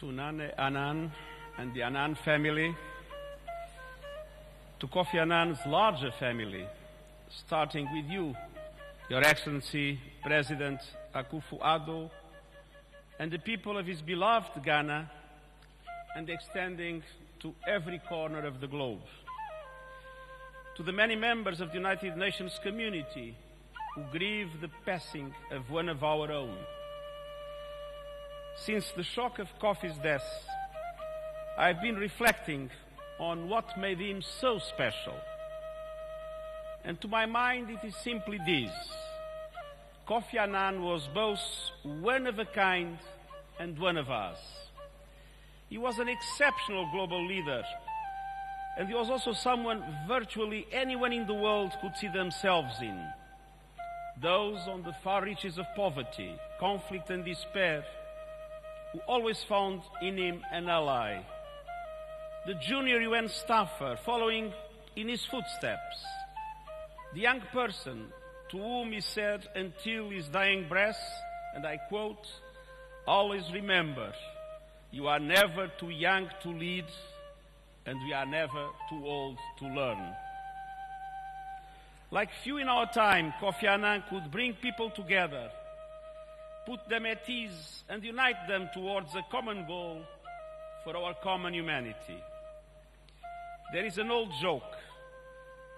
to Nane Annan and the Annan family, to Kofi Annan's larger family, starting with you, Your Excellency President Akufo-Addo, and the people of his beloved Ghana, and extending to every corner of the globe. To the many members of the United Nations community who grieve the passing of one of our own. Since the shock of Kofi's death, I've been reflecting on what made him so special. And to my mind, it is simply this. Kofi Annan was both one of a kind and one of us. He was an exceptional global leader, and he was also someone virtually anyone in the world could see themselves in. Those on the far reaches of poverty, conflict, and despair who always found in him an ally. The junior UN staffer following in his footsteps. The young person to whom he said until his dying breath, and I quote, always remember, you are never too young to lead and we are never too old to learn. Like few in our time, Kofi Annan could bring people together put them at ease and unite them towards a common goal for our common humanity. There is an old joke.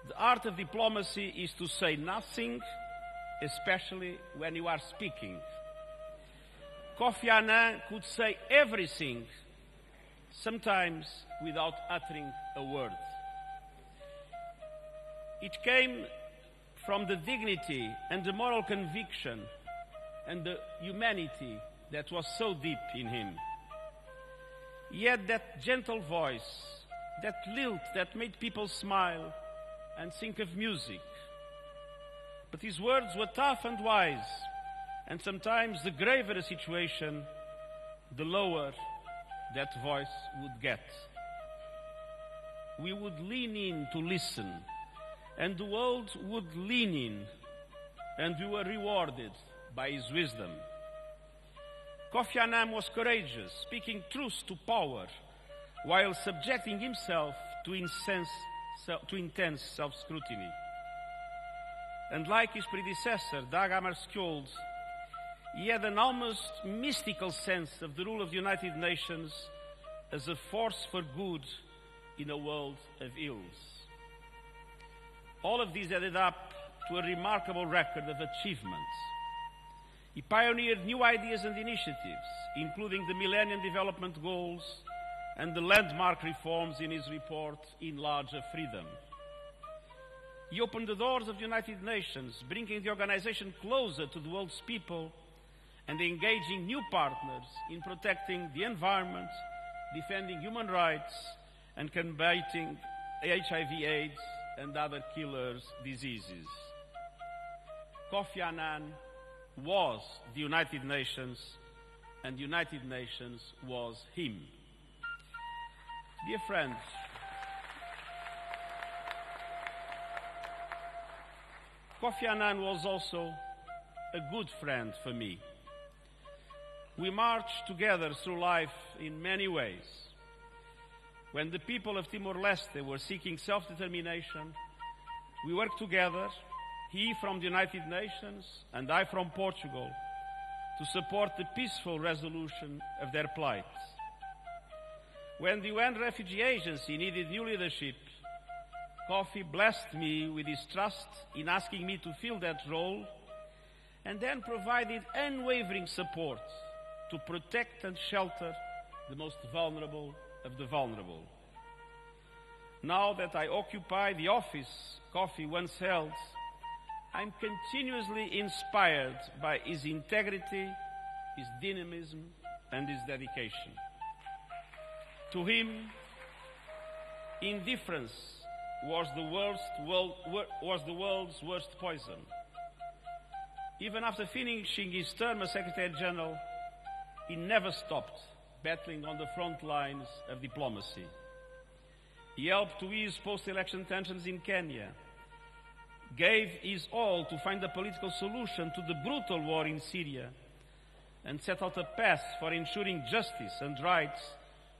The art of diplomacy is to say nothing, especially when you are speaking. Kofi Annan could say everything, sometimes without uttering a word. It came from the dignity and the moral conviction and the humanity that was so deep in him. He had that gentle voice, that lilt that made people smile and think of music. But his words were tough and wise, and sometimes the graver a situation, the lower that voice would get. We would lean in to listen, and the world would lean in, and we were rewarded by his wisdom. Kofi Annan was courageous, speaking truth to power, while subjecting himself to, incense, to intense self-scrutiny. And like his predecessor, Dag Hammarskjöld, he had an almost mystical sense of the rule of the United Nations as a force for good in a world of ills. All of these added up to a remarkable record of achievements. He pioneered new ideas and initiatives, including the Millennium Development Goals and the landmark reforms in his report In Larger Freedom. He opened the doors of the United Nations, bringing the organization closer to the world's people and engaging new partners in protecting the environment, defending human rights, and combating HIV AIDS and other killers diseases. Kofi Annan was the United Nations and the United Nations was him. Dear friends, Kofi Annan was also a good friend for me. We marched together through life in many ways. When the people of Timor-Leste were seeking self-determination, we worked together he from the United Nations and I from Portugal, to support the peaceful resolution of their plight. When the UN Refugee Agency needed new leadership, Kofi blessed me with his trust in asking me to fill that role and then provided unwavering support to protect and shelter the most vulnerable of the vulnerable. Now that I occupy the office Kofi once held, I'm continuously inspired by his integrity, his dynamism, and his dedication. To him, indifference was the, worst, world, was the world's worst poison. Even after finishing his term as Secretary General, he never stopped battling on the front lines of diplomacy. He helped to ease post-election tensions in Kenya gave his all to find a political solution to the brutal war in Syria and set out a path for ensuring justice and rights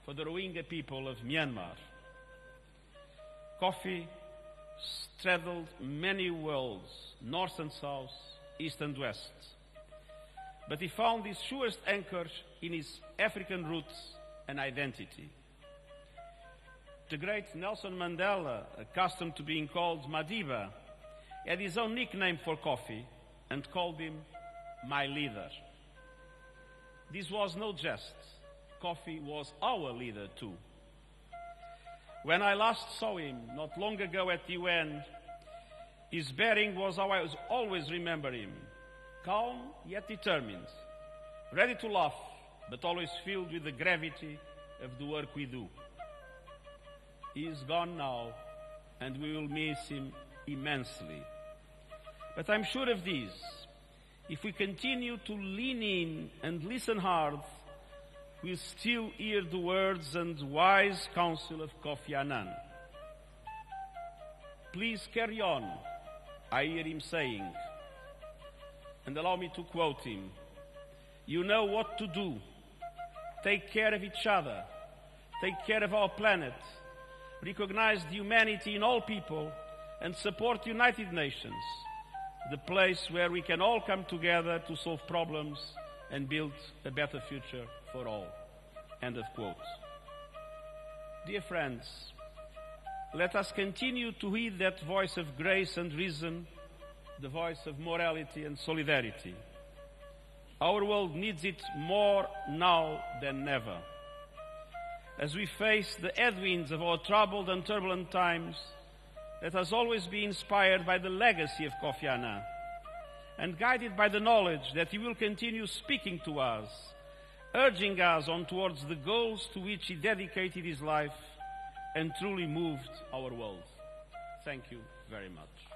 for the Rohingya people of Myanmar. Kofi straddled many worlds, north and south, east and west. But he found his surest anchor in his African roots and identity. The great Nelson Mandela, accustomed to being called Madiba, had his own nickname for Kofi and called him my leader. This was no jest. Kofi was our leader too. When I last saw him, not long ago at the UN, his bearing was how I always remember him. Calm yet determined. Ready to laugh, but always filled with the gravity of the work we do. He is gone now, and we will miss him immensely. But I'm sure of this. If we continue to lean in and listen hard, we'll still hear the words and wise counsel of Kofi Annan. Please carry on, I hear him saying. And allow me to quote him. You know what to do. Take care of each other. Take care of our planet. Recognize the humanity in all people and support United Nations, the place where we can all come together to solve problems and build a better future for all. End of quote. Dear friends, let us continue to heed that voice of grace and reason, the voice of morality and solidarity. Our world needs it more now than ever. As we face the headwinds of our troubled and turbulent times, let has always been inspired by the legacy of Kofi Annan and guided by the knowledge that he will continue speaking to us, urging us on towards the goals to which he dedicated his life and truly moved our world. Thank you very much.